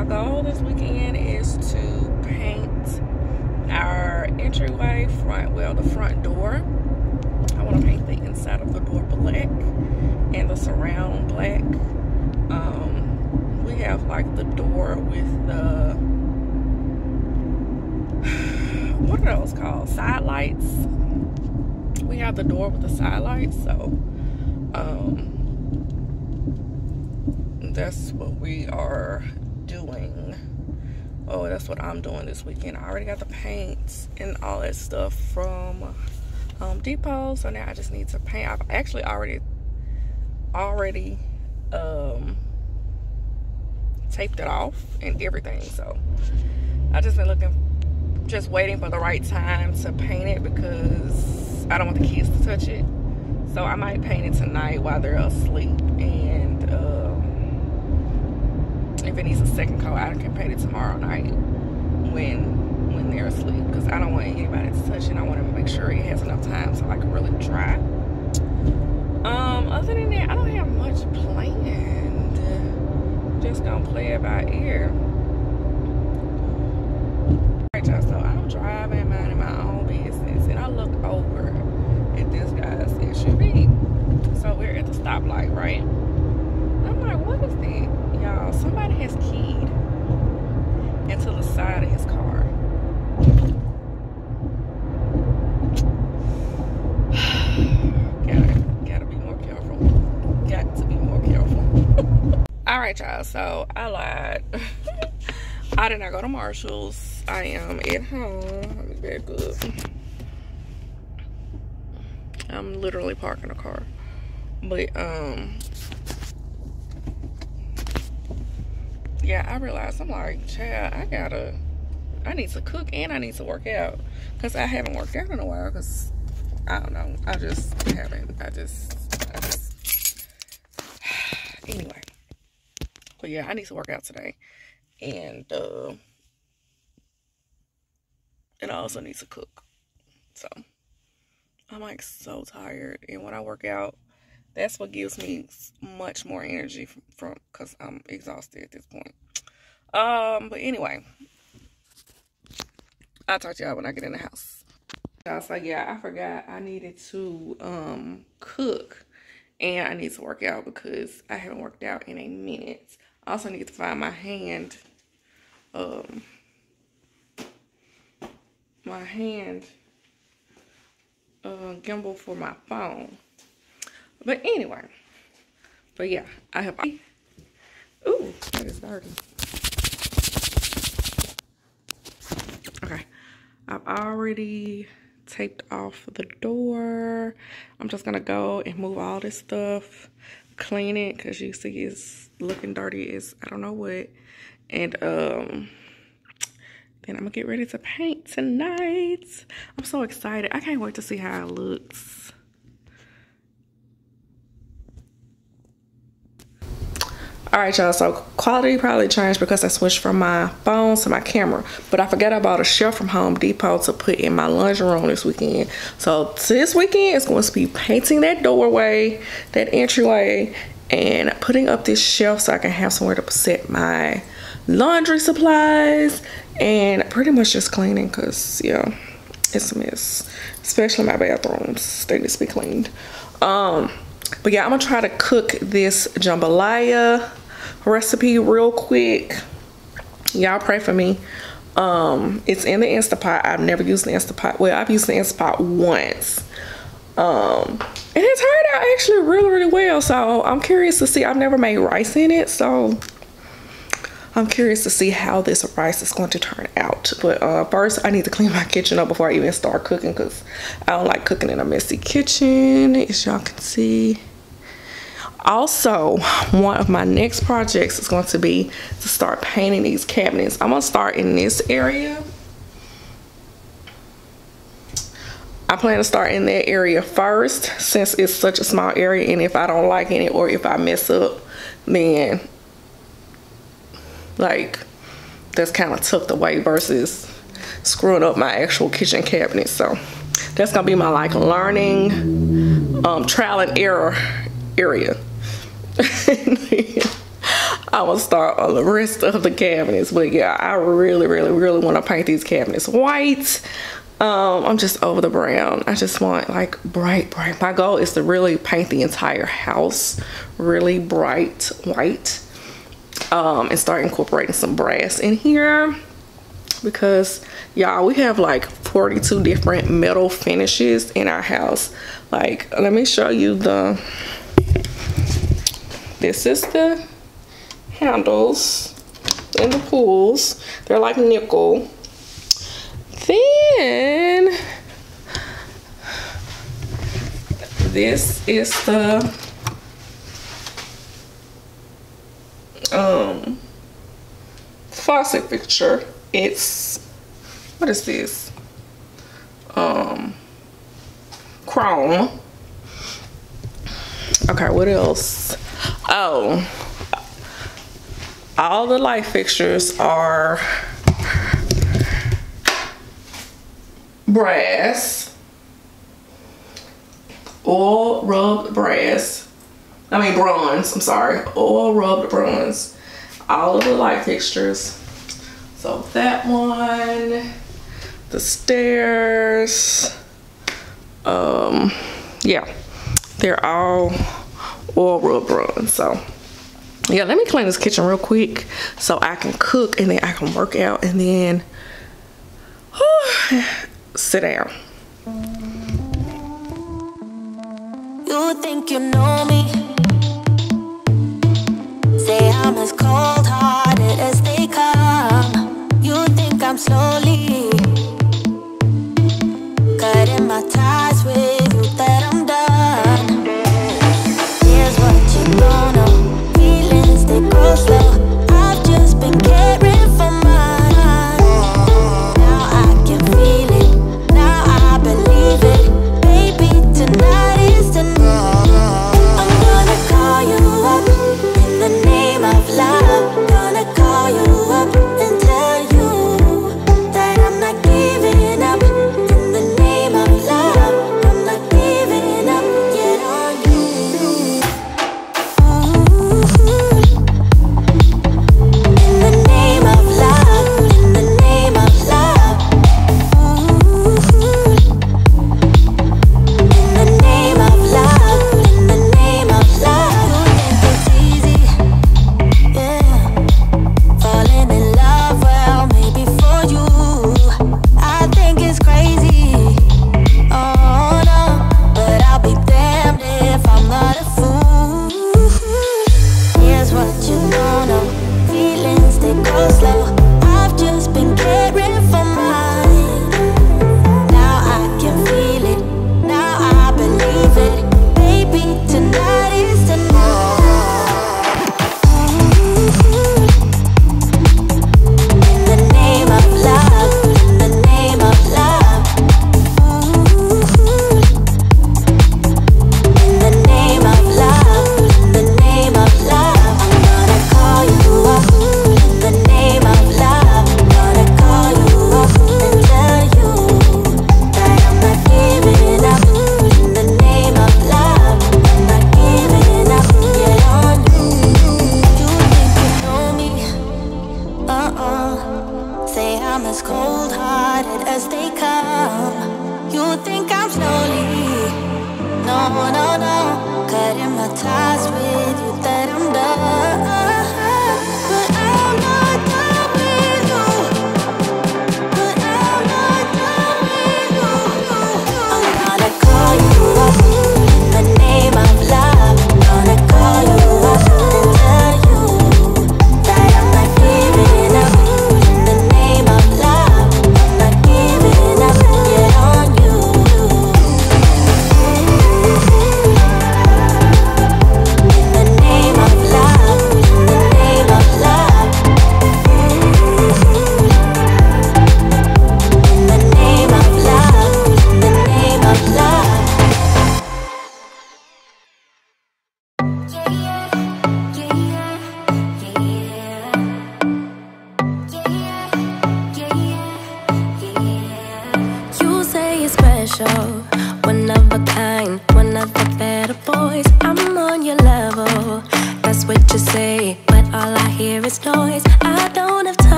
My goal this weekend is to paint our entryway front, well, the front door. I want to paint the inside of the door black and the surround black. Um, we have like the door with the what are those called? Side lights. We have the door with the side lights, so um, that's what we are. Oh, that's what I'm doing this weekend. I already got the paints and all that stuff from Home Depot, so now I just need to paint. I've actually already already um, taped it off and everything, so I just been looking just waiting for the right time to paint it because I don't want the kids to touch it. So I might paint it tonight while they're asleep. And um, if it needs a second coat, I can paint it tomorrow night when when they're asleep because I don't want anybody to touch it. I want to make sure it has enough time so I can really dry. Um, other than that, I don't have much planned. Just gonna play it by ear. Alright, y'all, so I'm driving, minding my own business, and I look over at this guy's SUV. So we're at the stoplight, right? I'm like, what is that? Somebody has keyed into the side of his car. gotta, gotta be more careful. Got to be more careful. Alright, y'all, so I lied. I did not go to Marshalls. I am at home. Let me. I'm literally parking a car. But, um, yeah, I realized I'm like, child, I gotta, I need to cook and I need to work out. Because I haven't worked out in a while. Because, I don't know. I just haven't. I just, I just, anyway. But yeah, I need to work out today and uh, and I also need to cook. So I'm like so tired, and when I work out, that's what gives me much more energy from because I'm exhausted at this point. Um, but anyway, I'll talk to y'all when I get in the house. I was like, yeah, I forgot I needed to um cook and I need to work out because I haven't worked out in a minute. I also need to find my hand um, my hand uh, gimbal for my phone. But anyway, but yeah, I have. Ooh, that is dirty. Okay, I've already taped off the door. I'm just gonna go and move all this stuff, clean it, cause you see it's looking dirty. It's I don't know what and um then I'm gonna get ready to paint tonight. I'm so excited. I can't wait to see how it looks. All right, y'all, so quality probably changed because I switched from my phone to my camera. But I forgot I bought a shelf from Home Depot to put in my laundry room this weekend. So this weekend is going to be painting that doorway, that entryway, and putting up this shelf so I can have somewhere to set my laundry supplies and pretty much just cleaning because yeah it's a mess especially my bathrooms they need to be cleaned um but yeah i'm gonna try to cook this jambalaya recipe real quick. Y'all pray for me. Um it's in the instapot. I've never used the instapot. Well i've used the instapot once. Um and it turned out actually really really well. So i'm curious to see. I've never made rice in it so I'm curious to see how this rice is going to turn out. But uh, first, I need to clean my kitchen up before I even start cooking because I don't like cooking in a messy kitchen, as y'all can see. Also, one of my next projects is going to be to start painting these cabinets. I'm to start in this area. I plan to start in that area first since it's such a small area and if I don't like it or if I mess up then like that's kind of tucked away versus screwing up my actual kitchen cabinet. So that's gonna be my like learning, um, trial and error area. I will start on the rest of the cabinets. But yeah, I really, really, really want to paint these cabinets white. Um, I'm just over the brown. I just want like bright, bright. My goal is to really paint the entire house really bright white um, and start incorporating some brass in here because y'all we have like 42 different metal finishes in our house like let me show you the this is the handles and the pulls. They're like nickel. Then this is the um faucet fixture. It's what is this? Um chrome. Okay, what else? Oh, all the light fixtures are brass, oil rubbed brass. I mean bronze, I'm sorry, oil rubbed bronze. All of the light fixtures. So that one, the stairs, um, yeah, they're all oil real bronze. So yeah, let me clean this kitchen real quick so I can cook and then I can work out and then sit down. You think you know me? Say I'm as cold-hearted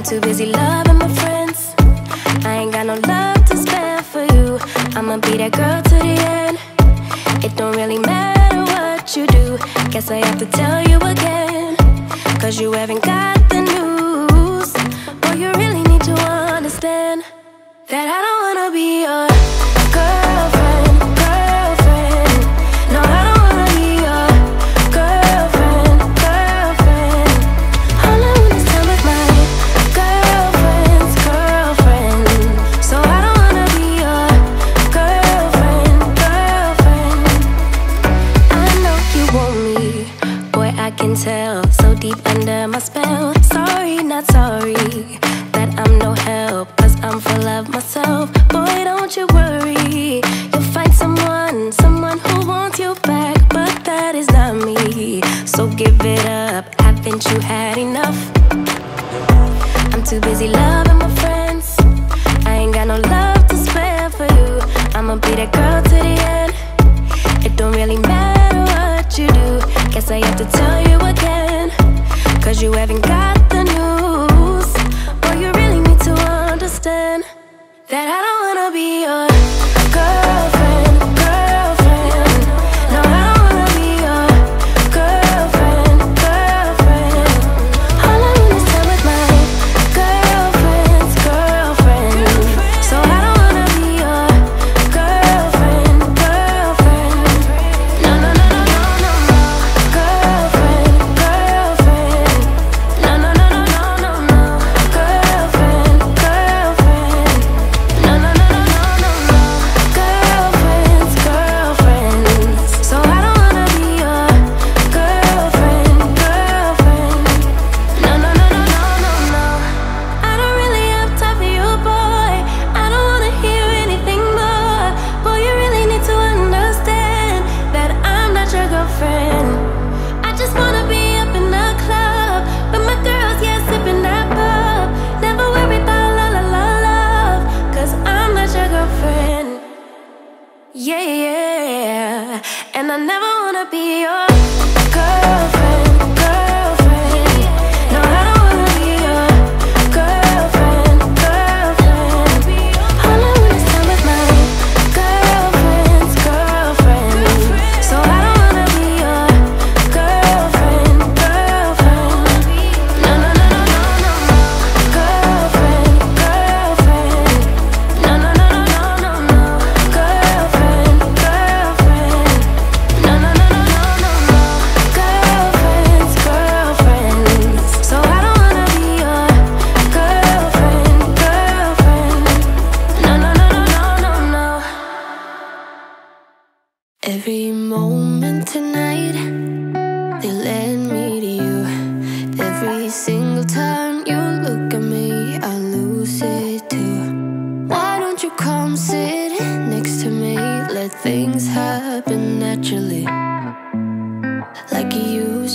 I'm too busy loving my friends. I ain't got no love to spend for you. I'ma be that girl to the end. It don't really matter what you do. Guess I have to tell you again. Cause you haven't got the news. Boy, you really need to understand that I don't.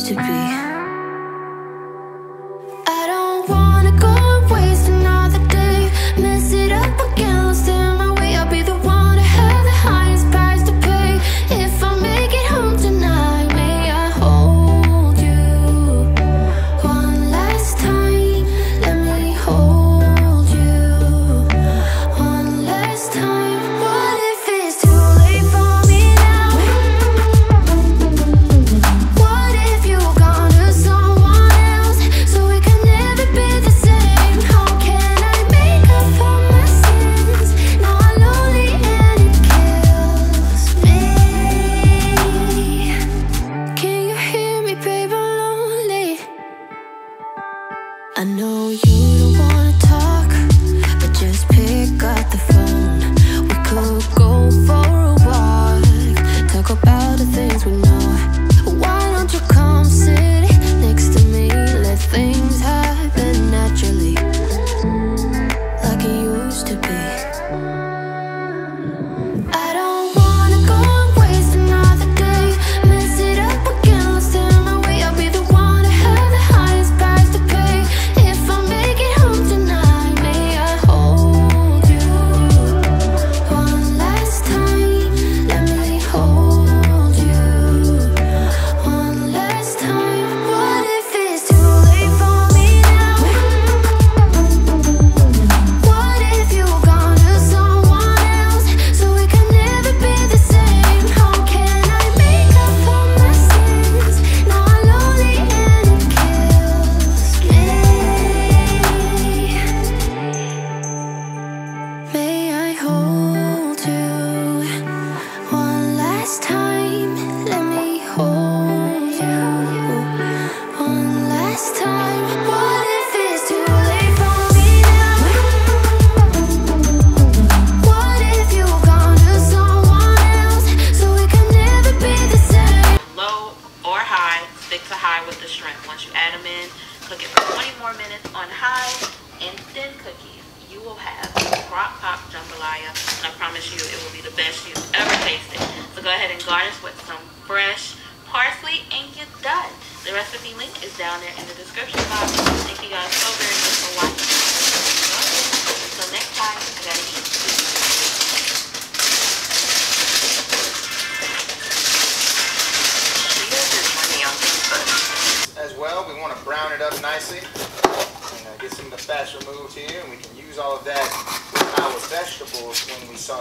to be.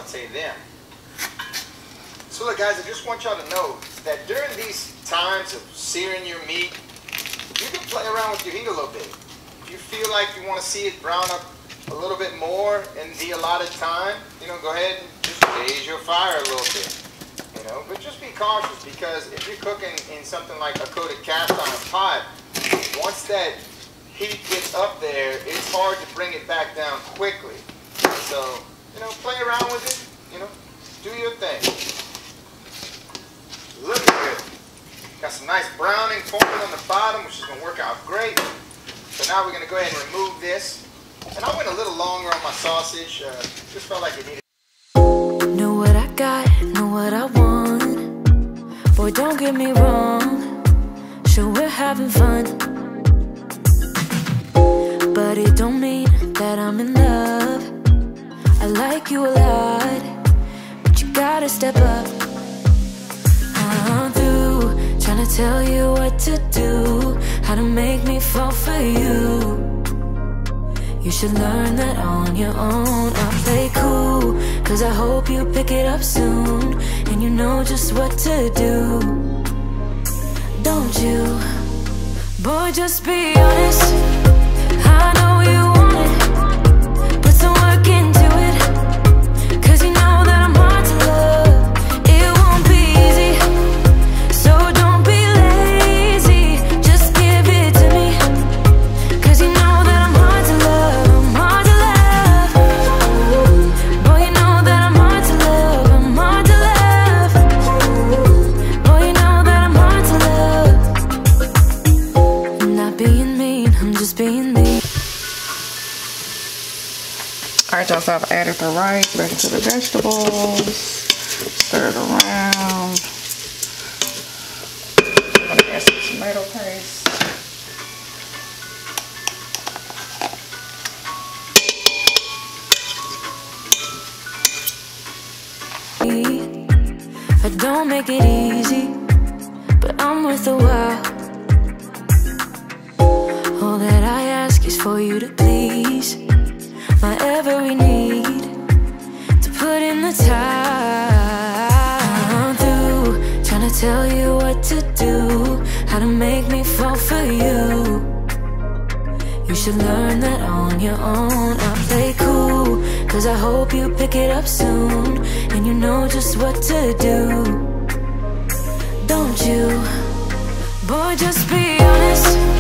Saute them. So look guys, I just want y'all to know that during these times of searing your meat, you can play around with your heat a little bit. If you feel like you want to see it brown up a little bit more in the allotted time, you know, go ahead and just raise your fire a little bit you know. But just be cautious because if you're cooking in something like a coated cast iron pot, once that heat gets up there, it's hard to bring it back down quickly. So, you know, play around with it, you know, do your thing. Looking good. Got some nice browning forming on the bottom, which is gonna work out great. So now we're gonna go ahead and remove this. And I went a little longer on my sausage, uh, just felt like it needed Know what I got, know what I want. Boy, don't get me wrong. Sure, we're having fun. But it don't mean like you a lot, but you gotta step up. I'm through trying to tell you what to do, how to make me fall for you. You should learn that on your own. I play cool, cause I hope you pick it up soon. And you know just what to do. Don't you? Boy, just be honest. I don't make it easy, but I'm worth a while. All that I ask is for you to please my every need to put in the time. I'm through trying to tell you what to do, how to make me fall for you. You should learn that on your own. I play cool, cause I hope you pick it up soon. And you know just what to do. Don't you? Boy, just be honest.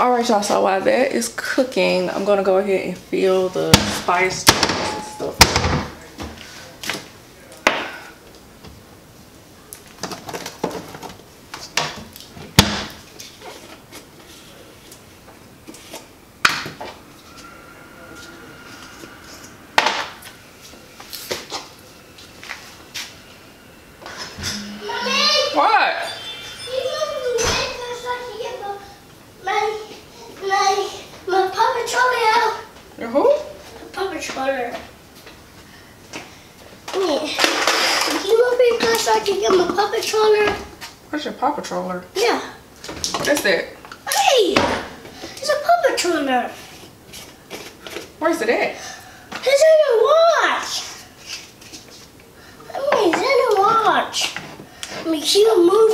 All right, y'all. So while that is cooking, I'm gonna go ahead and fill the spice Paw Patroller. Yeah. That's that. Hey! There's a Paw Patroller. Where's it at? It's in the watch. I it's in the watch. Makes you move.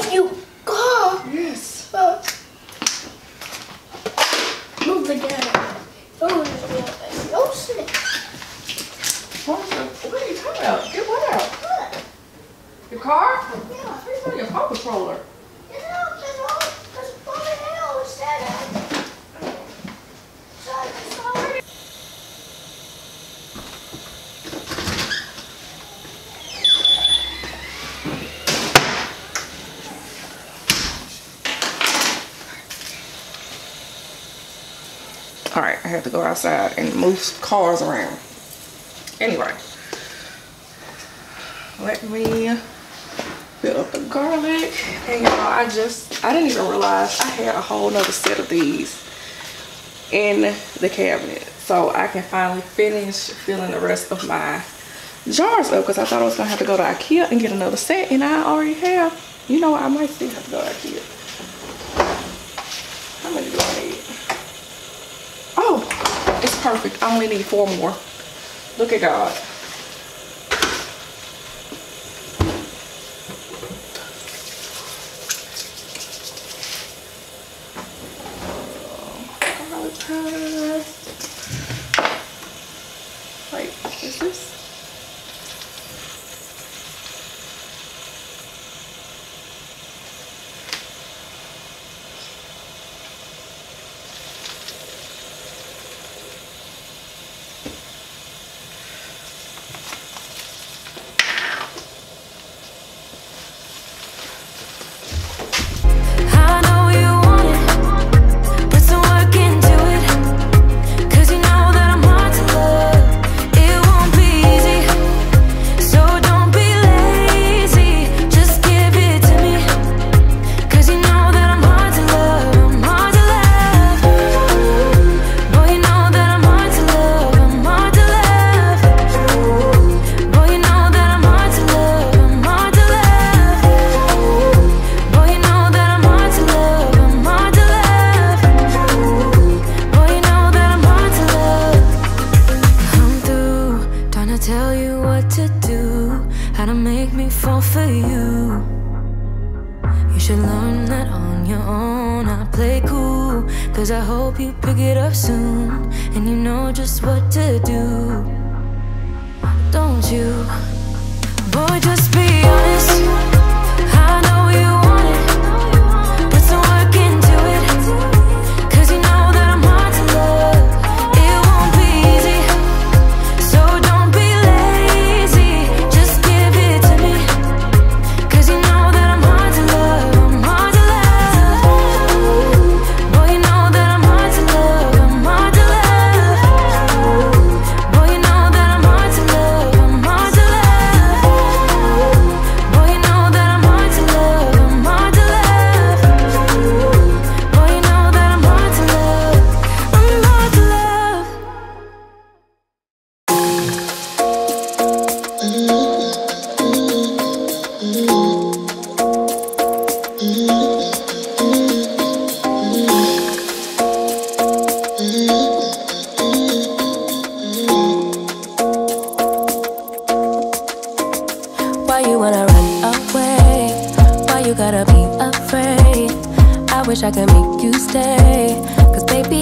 had to go outside and move cars around. Anyway, let me fill up the garlic. And y'all, I just, I didn't even realize I had a whole nother set of these in the cabinet. So I can finally finish filling the rest of my jars up because I thought I was going to have to go to Ikea and get another set. And I already have. You know, I might still have to go to Ikea. perfect. I only need four more. Look at God.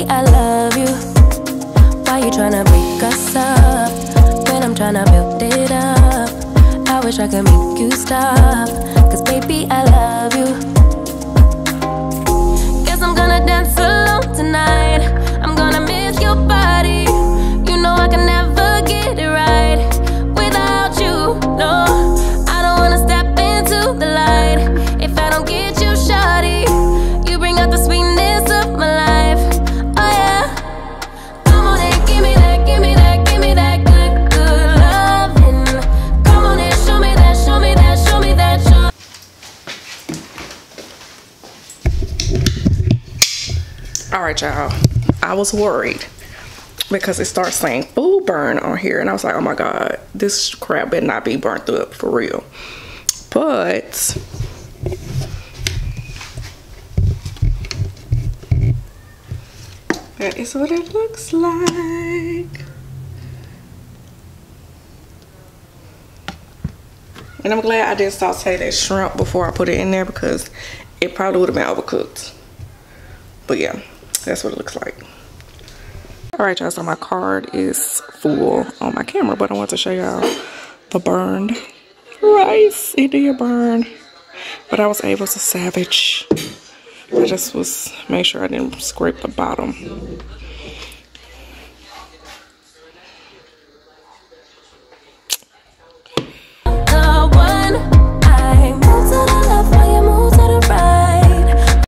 I love you? Why you tryna break us up? When I'm tryna build it up, I wish I could make you stop. Cause baby, I love you. Guess I'm gonna dance alone tonight. y'all. I was worried because it starts saying food burn on here. And I was like, oh my God, this crap better not be burnt up for real. But that is what it looks like. And I'm glad I did saute that shrimp before I put it in there because it probably would have been overcooked. But yeah that's what it looks like. All right, y'all, so my card is full on my camera, but I want to show y'all the burned rice. It did burn, but I was able to salvage. I just was, make sure I didn't scrape the bottom.